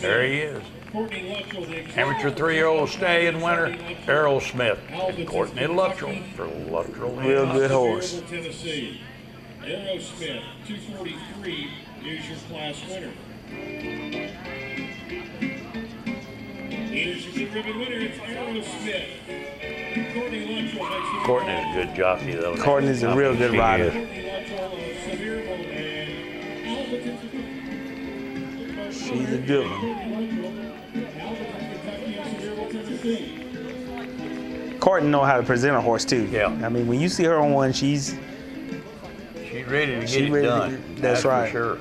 There he is. Courtney Luttrell, the Amateur three-year-old stallion winner, Aerosmith. And Courtney Luttrell for Luttrell. Real good horse. Tennessee. Aerosmith, 243 is your class winner. Here's your ribbon winner. It's Aerosmith. Courtney Luttrell makes Courtney's a good jockey though. Courtney's a real good She rider. She's a good one. Courtney Luttrell, Alberton, Kentucky, and Sevierville, Tennessee. Courtney know how to present a horse too. Yeah. I mean, when you see her on one, she's She's ready to get She it ready done. get- that's for right. Sure.